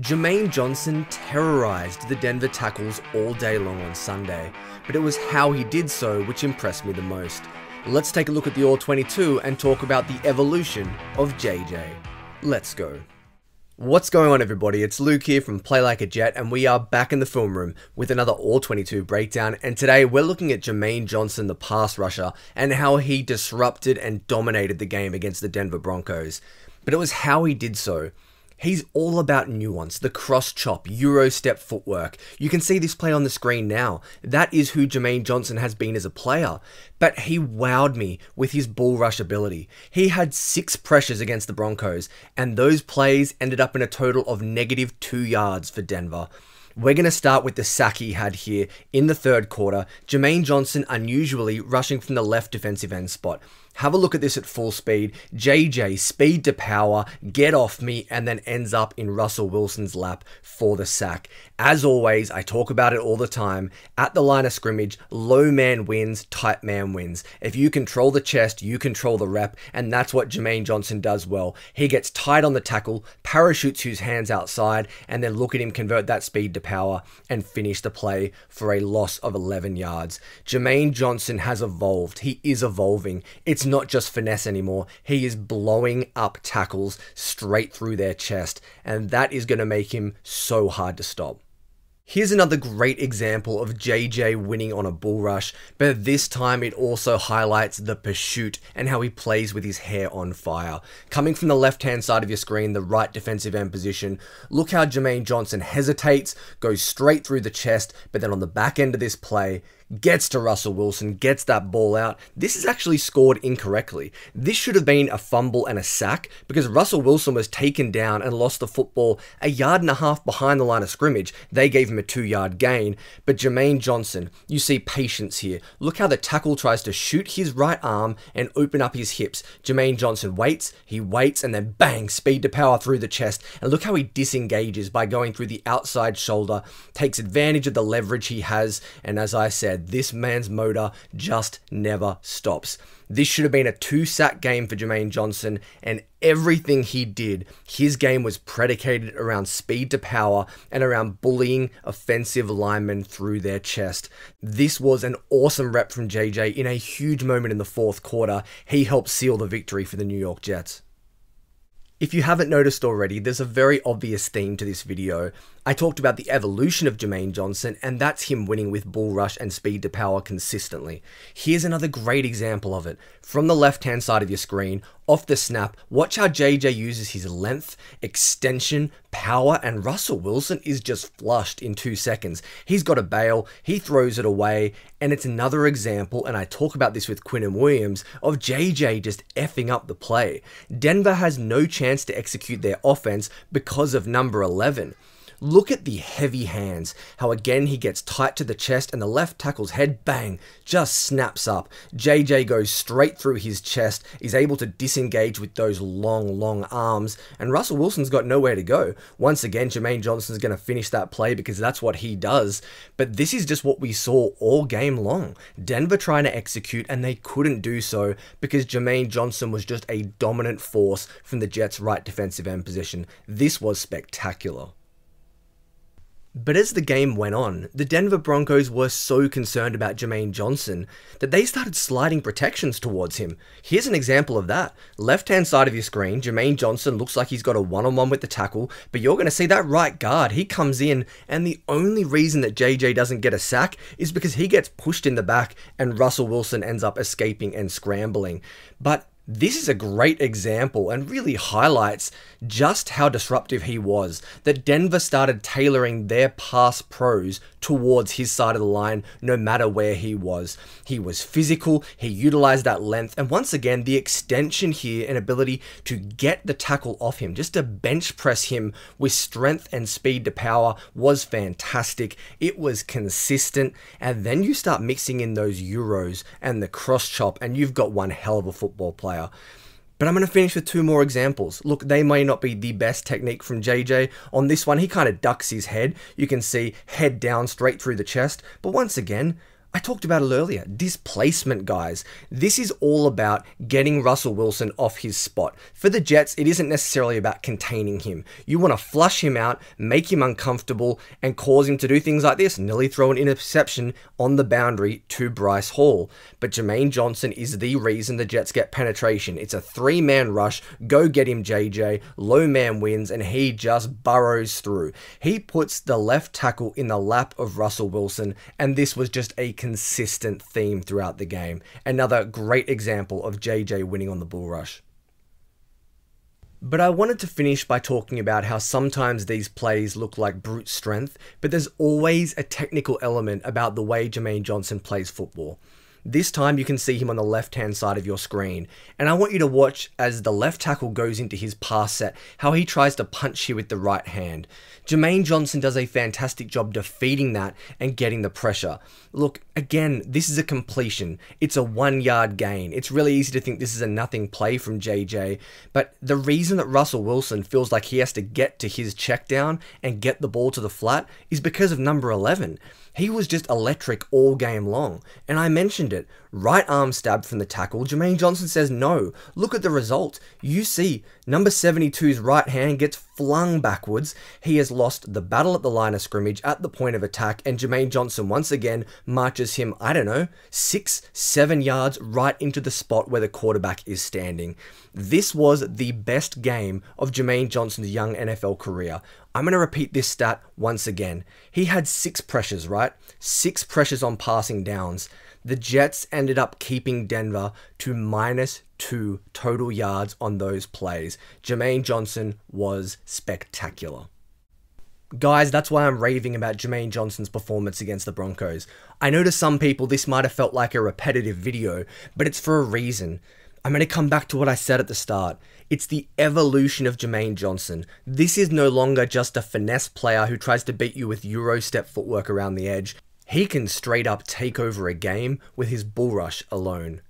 Jermaine Johnson terrorized the Denver tackles all day long on Sunday, but it was how he did so which impressed me the most. Let's take a look at the All 22 and talk about the evolution of JJ. Let's go. What's going on everybody, it's Luke here from Play Like a Jet and we are back in the film room with another All-22 breakdown and today we're looking at Jermaine Johnson, the pass rusher, and how he disrupted and dominated the game against the Denver Broncos. But it was how he did so He's all about nuance, the cross chop, Euro step footwork. You can see this play on the screen now. That is who Jermaine Johnson has been as a player. But he wowed me with his bull rush ability. He had six pressures against the Broncos, and those plays ended up in a total of negative two yards for Denver. We're going to start with the sack he had here in the third quarter. Jermaine Johnson unusually rushing from the left defensive end spot. Have a look at this at full speed. JJ, speed to power, get off me, and then ends up in Russell Wilson's lap for the sack. As always, I talk about it all the time. At the line of scrimmage, low man wins, tight man wins. If you control the chest, you control the rep, and that's what Jermaine Johnson does well. He gets tight on the tackle, parachutes his hands outside, and then look at him convert that speed to power and finish the play for a loss of 11 yards. Jermaine Johnson has evolved. He is evolving. It's not just finesse anymore. He is blowing up tackles straight through their chest, and that is going to make him so hard to stop. Here's another great example of JJ winning on a bull rush, but this time it also highlights the pursuit and how he plays with his hair on fire. Coming from the left hand side of your screen, the right defensive end position, look how Jermaine Johnson hesitates, goes straight through the chest, but then on the back end of this play, gets to Russell Wilson, gets that ball out. This is actually scored incorrectly. This should have been a fumble and a sack because Russell Wilson was taken down and lost the football a yard and a half behind the line of scrimmage. They gave him a two yard gain. But Jermaine Johnson, you see patience here. Look how the tackle tries to shoot his right arm and open up his hips. Jermaine Johnson waits, he waits, and then bang, speed to power through the chest. And look how he disengages by going through the outside shoulder, takes advantage of the leverage he has, and as I said, this man's motor just never stops. This should have been a two sack game for Jermaine Johnson, and everything he did, his game was predicated around speed to power and around bullying offensive linemen through their chest. This was an awesome rep from JJ in a huge moment in the fourth quarter. He helped seal the victory for the New York Jets. If you haven't noticed already, there's a very obvious theme to this video. I talked about the evolution of Jermaine Johnson, and that's him winning with bull rush and speed to power consistently. Here's another great example of it. From the left hand side of your screen, off the snap, watch how JJ uses his length, extension, power, and Russell Wilson is just flushed in two seconds. He's got a bail, he throws it away, and it's another example, and I talk about this with Quinnen Williams, of JJ just effing up the play. Denver has no chance to execute their offense because of number 11. Look at the heavy hands, how again he gets tight to the chest and the left tackle's head, bang, just snaps up. JJ goes straight through his chest, is able to disengage with those long, long arms, and Russell Wilson's got nowhere to go. Once again, Jermaine Johnson's going to finish that play because that's what he does, but this is just what we saw all game long. Denver trying to execute and they couldn't do so because Jermaine Johnson was just a dominant force from the Jets' right defensive end position. This was spectacular. But as the game went on, the Denver Broncos were so concerned about Jermaine Johnson that they started sliding protections towards him. Here's an example of that. Left hand side of your screen, Jermaine Johnson looks like he's got a one on one with the tackle, but you're going to see that right guard. He comes in, and the only reason that JJ doesn't get a sack is because he gets pushed in the back and Russell Wilson ends up escaping and scrambling. But this is a great example and really highlights just how disruptive he was. That Denver started tailoring their pass pros towards his side of the line no matter where he was. He was physical, he utilized that length, and once again, the extension here and ability to get the tackle off him, just to bench press him with strength and speed to power was fantastic. It was consistent, and then you start mixing in those Euros and the cross chop, and you've got one hell of a football player. But I'm going to finish with two more examples. Look, they may not be the best technique from JJ. On this one, he kind of ducks his head. You can see head down straight through the chest. But once again, I talked about it earlier displacement, guys. This is all about getting Russell Wilson off his spot. For the Jets, it isn't necessarily about containing him. You want to flush him out, make him uncomfortable, and cause him to do things like this nearly throw an interception on the boundary to Bryce Hall. But Jermaine Johnson is the reason the Jets get penetration. It's a three man rush. Go get him, JJ. Low man wins, and he just burrows through. He puts the left tackle in the lap of Russell Wilson, and this was just a consistent theme throughout the game. Another great example of JJ winning on the bull rush. But I wanted to finish by talking about how sometimes these plays look like brute strength, but there's always a technical element about the way Jermaine Johnson plays football. This time you can see him on the left hand side of your screen, and I want you to watch as the left tackle goes into his pass set, how he tries to punch you with the right hand. Jermaine Johnson does a fantastic job defeating that and getting the pressure. Look, again, this is a completion. It's a one yard gain. It's really easy to think this is a nothing play from JJ, but the reason that Russell Wilson feels like he has to get to his check down and get the ball to the flat is because of number 11. He was just electric all game long. And I mentioned it. Right arm stab from the tackle. Jermaine Johnson says no. Look at the result. You see, number 72's right hand gets flung backwards. He has lost the battle at the line of scrimmage at the point of attack, and Jermaine Johnson once again marches him, I don't know, six, seven yards right into the spot where the quarterback is standing. This was the best game of Jermaine Johnson's young NFL career. I'm going to repeat this stat once again. He had six pressures, right? Six pressures on passing downs the Jets ended up keeping Denver to minus two total yards on those plays. Jermaine Johnson was spectacular. Guys, that's why I'm raving about Jermaine Johnson's performance against the Broncos. I know to some people this might have felt like a repetitive video, but it's for a reason. I'm going to come back to what I said at the start. It's the evolution of Jermaine Johnson. This is no longer just a finesse player who tries to beat you with Euro step footwork around the edge. He can straight up take over a game with his bull rush alone.